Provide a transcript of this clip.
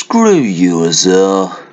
Screw you, Azure.